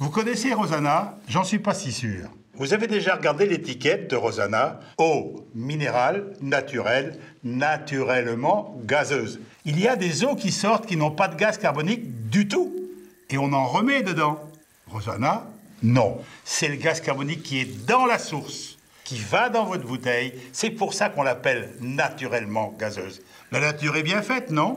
Vous connaissez Rosanna? J'en suis pas si sûr. Vous avez déjà regardé l'étiquette de Rosanna? Eau minérale, naturelle, naturellement gazeuse. Il y a des eaux qui sortent qui n'ont pas de gaz carbonique du tout. Et on en remet dedans. Rosanna Non. C'est le gaz carbonique qui est dans la source, qui va dans votre bouteille. C'est pour ça qu'on l'appelle naturellement gazeuse. La nature est bien faite, non?